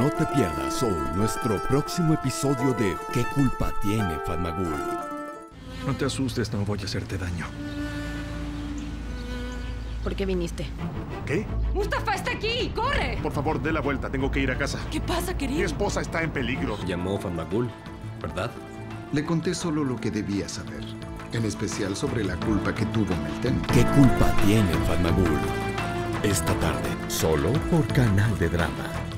No te pierdas hoy nuestro próximo episodio de ¿Qué culpa tiene Fatmagul? No te asustes, no voy a hacerte daño. ¿Por qué viniste? ¿Qué? ¡Mustafa está aquí! ¡Corre! Por favor, dé la vuelta. Tengo que ir a casa. ¿Qué pasa, querido? Mi esposa está en peligro. Llamó Fanmagul, ¿verdad? Le conté solo lo que debía saber, en especial sobre la culpa que tuvo Melten. ¿Qué culpa tiene Fatmagul? Esta tarde, solo por Canal de Drama.